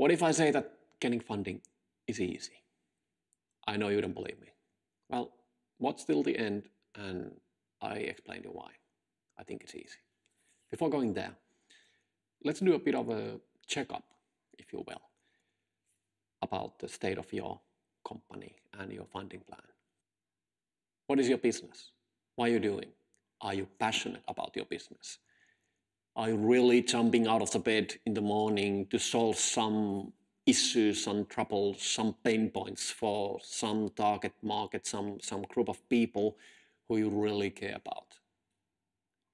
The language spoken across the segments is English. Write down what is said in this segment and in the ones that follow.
What if I say that getting funding is easy? I know you don't believe me. Well, what's still the end? And I explain you why. I think it's easy. Before going there, let's do a bit of a checkup, if you will, about the state of your company and your funding plan. What is your business? What are you doing? Are you passionate about your business? Are you really jumping out of the bed in the morning to solve some issues, some troubles, some pain points for some target market, some, some group of people who you really care about?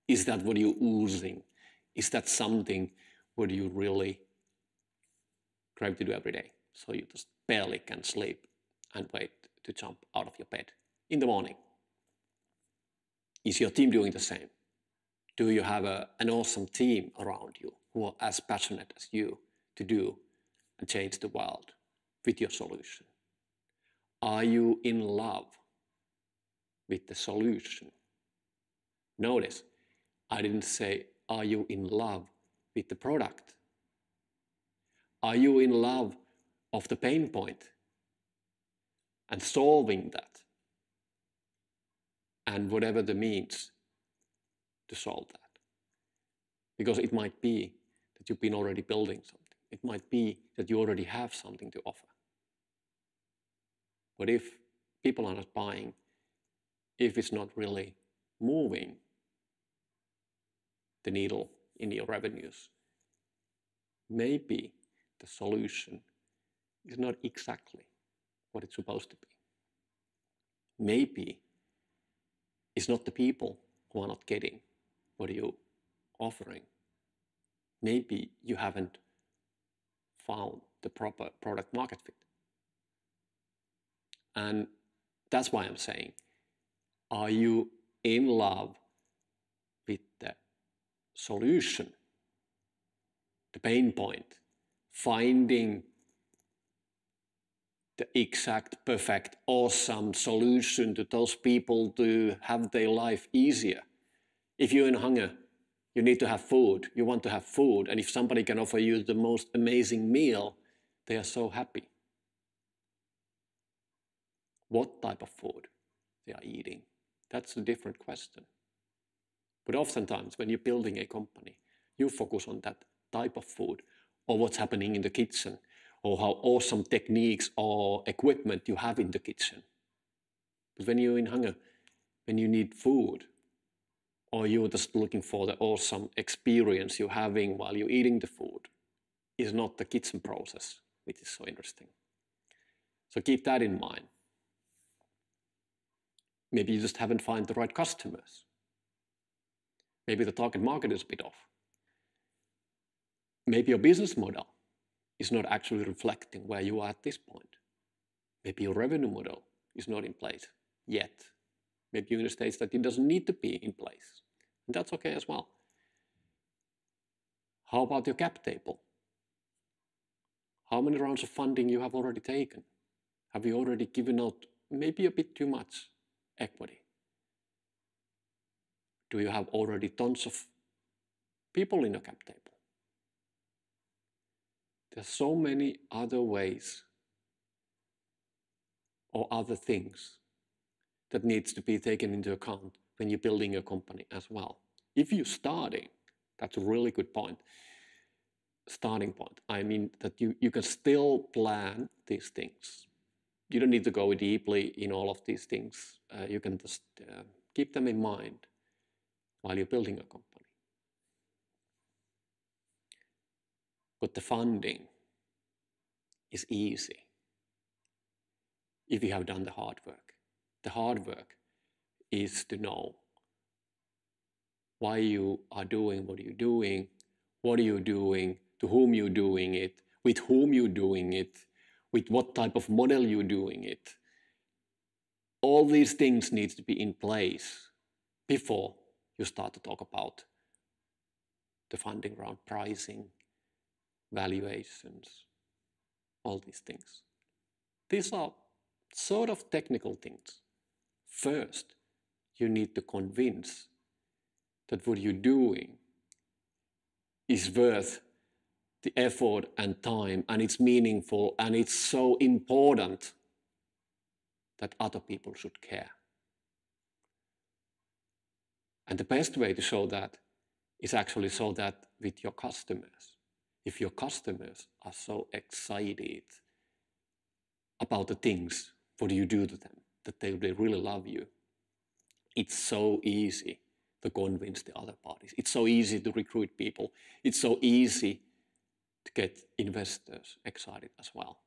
Is that what you're oozing? Is that something what you really crave to do every day? So you just barely can sleep and wait to jump out of your bed in the morning. Is your team doing the same? Do you have a, an awesome team around you who are as passionate as you to do and change the world with your solution? Are you in love with the solution? Notice, I didn't say, Are you in love with the product? Are you in love of the pain point and solving that? And whatever the means to solve that. Because it might be that you've been already building something. It might be that you already have something to offer. But if people are not buying, if it's not really moving the needle in your revenues, maybe the solution is not exactly what it's supposed to be. Maybe it's not the people who are not getting what are you're offering. Maybe you haven't found the proper product market fit. And that's why I'm saying, are you in love with the solution, the pain point, finding the exact, perfect, awesome solution to those people to have their life easier? If you're in hunger, you need to have food. You want to have food. And if somebody can offer you the most amazing meal, they are so happy. What type of food they are eating? That's a different question. But oftentimes, when you're building a company, you focus on that type of food or what's happening in the kitchen or how awesome techniques or equipment you have in the kitchen. But when you're in hunger, when you need food, or you're just looking for the awesome experience you're having while you're eating the food, is not the kitchen process, which is so interesting. So keep that in mind. Maybe you just haven't found the right customers. Maybe the target market is a bit off. Maybe your business model is not actually reflecting where you are at this point. Maybe your revenue model is not in place yet. Maybe you're in a stage that it doesn't need to be in place. That's okay as well. How about your cap table? How many rounds of funding you have already taken? Have you already given out maybe a bit too much equity? Do you have already tons of people in your cap table? There's so many other ways or other things that needs to be taken into account when you're building a company as well. If you're starting, that's a really good point. Starting point. I mean that you, you can still plan these things. You don't need to go deeply in all of these things. Uh, you can just uh, keep them in mind while you're building a company. But the funding is easy if you have done the hard work. The hard work is to know why you are doing what are you're doing, what are you doing, to whom you're doing it, with whom you're doing it, with what type of model you're doing it. All these things need to be in place before you start to talk about the funding round pricing, valuations, all these things. These are sort of technical things. First, you need to convince that what you're doing is worth the effort and time, and it's meaningful, and it's so important that other people should care. And the best way to show that is actually show that with your customers. If your customers are so excited about the things, what do you do to them, that they, they really love you, it's so easy to convince the other parties. It's so easy to recruit people. It's so easy to get investors excited as well.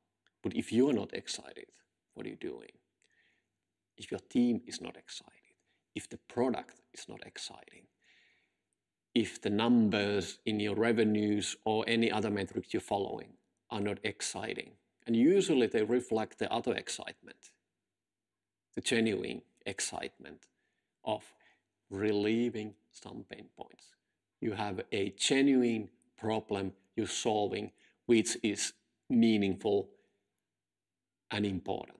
But if you're not excited, what are you doing? If your team is not excited, if the product is not exciting, if the numbers in your revenues or any other metrics you're following are not exciting, and usually they reflect the other excitement, the genuine excitement of relieving some pain points. You have a genuine problem you're solving, which is meaningful and important.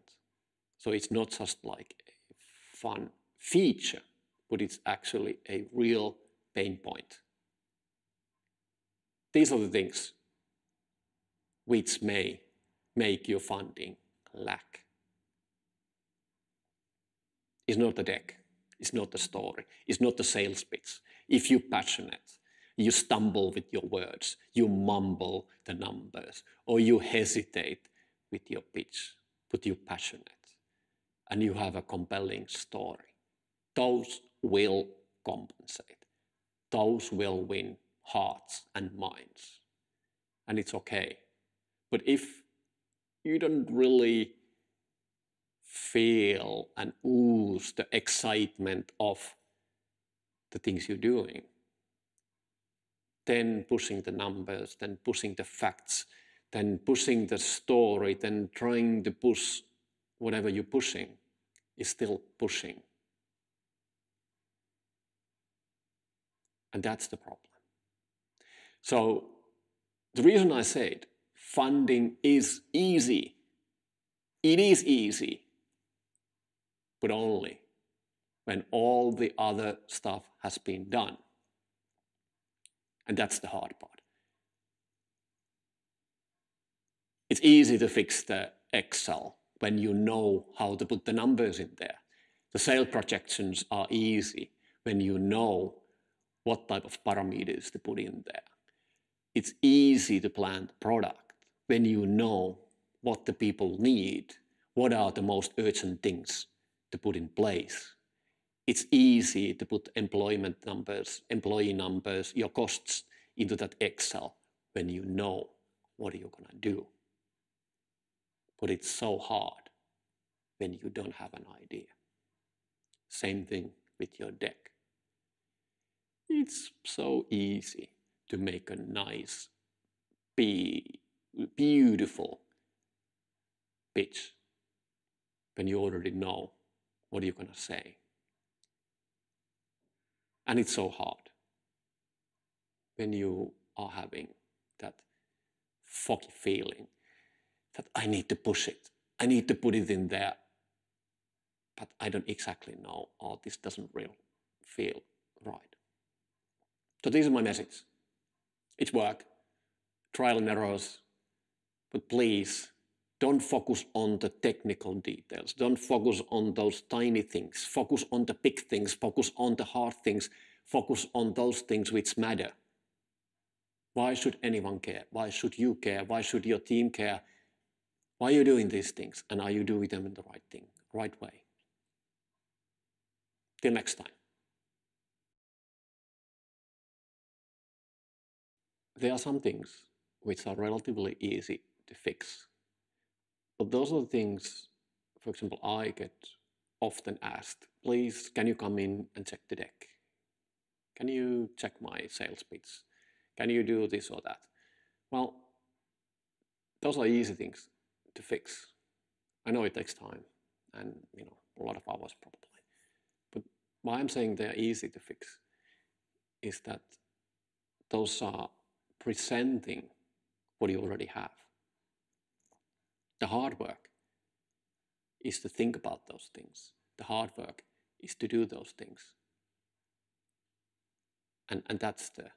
So it's not just like a fun feature, but it's actually a real pain point. These are the things which may make your funding lack. It's not the deck, it's not the story, it's not the sales pitch. If you're passionate, you stumble with your words, you mumble the numbers, or you hesitate with your pitch, but you're passionate and you have a compelling story. Those will compensate. Those will win hearts and minds. And it's okay. But if you don't really feel and ooze the excitement of the things you're doing, then pushing the numbers, then pushing the facts, then pushing the story, then trying to push whatever you're pushing is still pushing. And that's the problem. So the reason I said funding is easy, it is easy, but only when all the other stuff has been done. And that's the hard part. It's easy to fix the Excel when you know how to put the numbers in there. The sale projections are easy when you know what type of parameters to put in there. It's easy to plan the product when you know what the people need, what are the most urgent things to put in place. It's easy to put employment numbers, employee numbers, your costs into that Excel when you know what you're going to do. But it's so hard when you don't have an idea. Same thing with your deck. It's so easy to make a nice, be beautiful pitch when you already know what are you're going to say. And it's so hard when you are having that foggy feeling that I need to push it, I need to put it in there, but I don't exactly know, or this doesn't really feel right. So this is my message. It's work, trial and errors, but please don't focus on the technical details. Don't focus on those tiny things. Focus on the big things. Focus on the hard things. Focus on those things which matter. Why should anyone care? Why should you care? Why should your team care? Why are you doing these things? And are you doing them in the right thing, right way? Till next time. There are some things which are relatively easy to fix but those are the things, for example, I get often asked, please, can you come in and check the deck? Can you check my sales pitch? Can you do this or that? Well, those are easy things to fix. I know it takes time and you know a lot of hours probably. But why I'm saying they're easy to fix is that those are presenting what you already have. The hard work is to think about those things. The hard work is to do those things. And, and that's the.